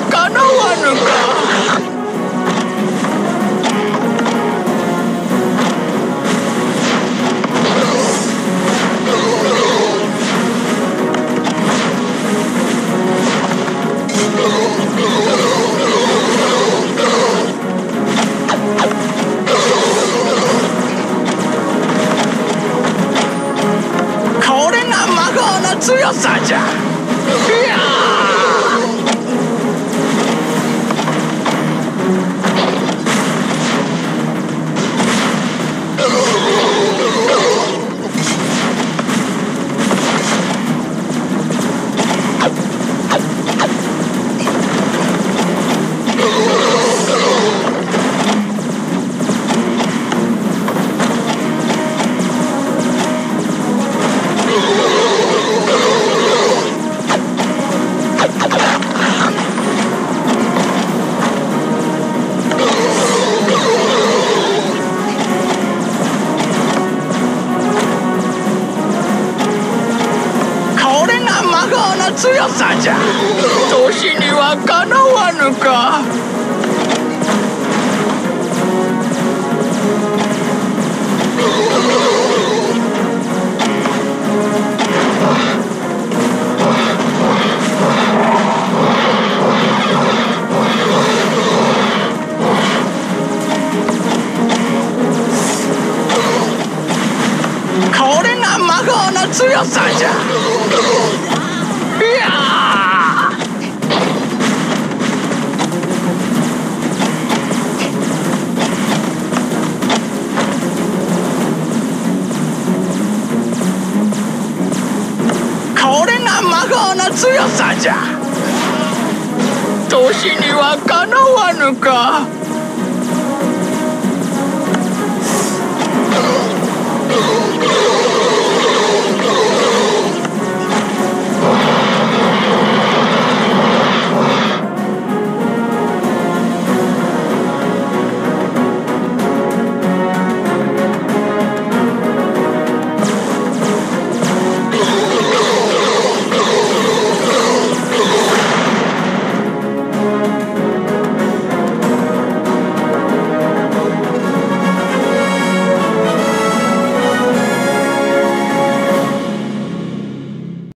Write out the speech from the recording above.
はかなわぬか。強さじゃ。強さじゃ。年にはかなわぬか。これが魔法の強さじゃ。強さじゃ。年にはかなわぬか。